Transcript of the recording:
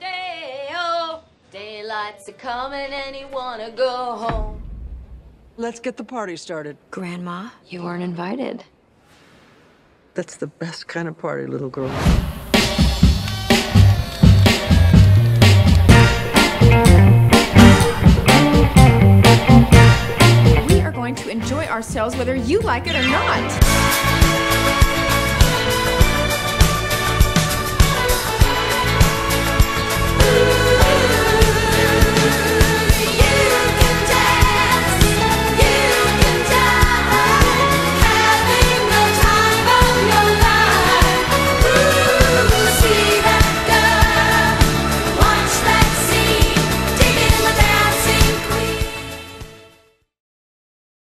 day daylight's a coming and wanna go home. Let's get the party started. Grandma, you weren't invited. That's the best kind of party, little girl. We are going to enjoy ourselves whether you like it or not.